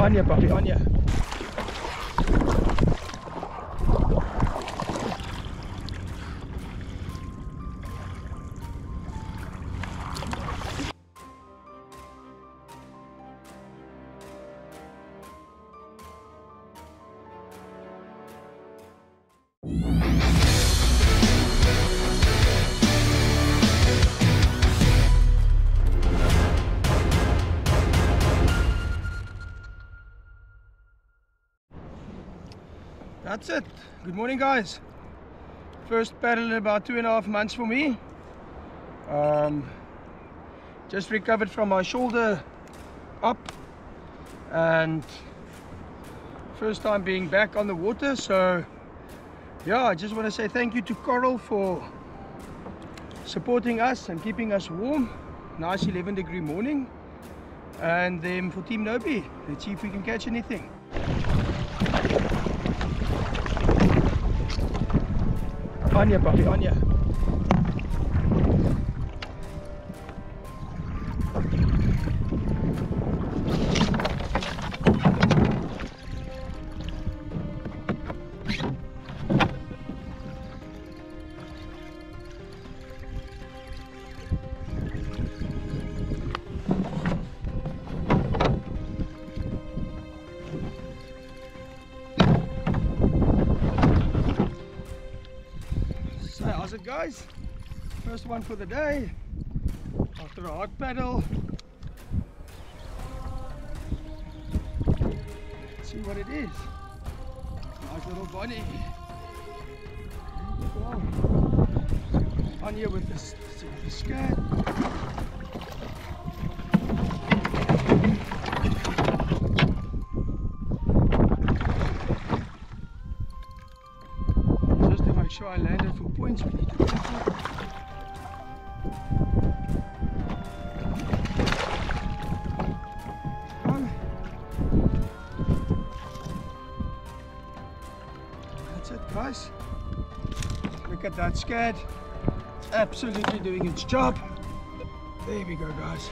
O nie, papi. That's it. Good morning, guys. First paddle in about two and a half months for me. Um, just recovered from my shoulder up and first time being back on the water. So, yeah, I just want to say thank you to Coral for supporting us and keeping us warm. Nice 11 degree morning. And then for Team Noeby, let's see if we can catch anything. Anja, papi, Anja. How's it guys? First one for the day. After a hot paddle. Let's see what it is. Nice little bunny. Wow. On here with this, the Scad. Look at that Scad. It's absolutely doing its job. There we go, guys.